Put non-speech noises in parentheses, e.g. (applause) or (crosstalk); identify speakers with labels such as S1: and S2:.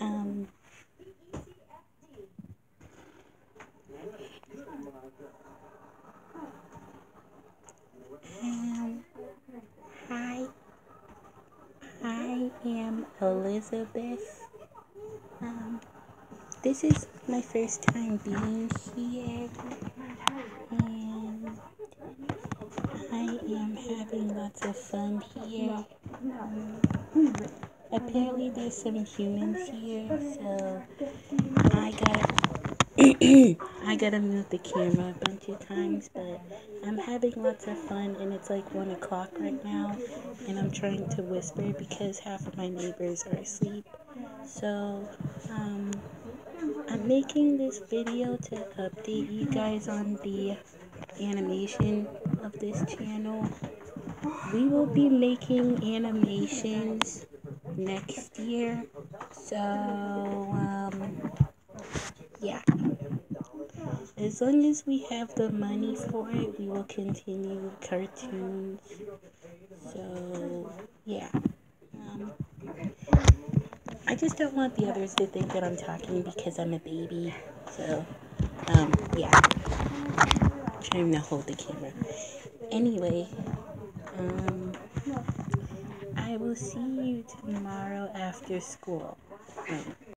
S1: um, um, hi, I am Elizabeth. Um, this is my first time being here, and I am having lots of fun here. Apparently, there's some humans here, so I got (clears throat) I gotta move the camera a bunch of times, but I'm having lots of fun, and it's like 1 o'clock right now, and I'm trying to whisper because half of my neighbors are asleep. So, um, I'm making this video to update you guys on the animation of this channel. We will be making animations next year, so, um, yeah. As long as we have the money for it, we will continue cartoons. So, yeah. Um, I just don't want the others to think that I'm talking because I'm a baby. So, um, yeah. Trying to hold the camera. Anyway, um, I will see you tomorrow after school.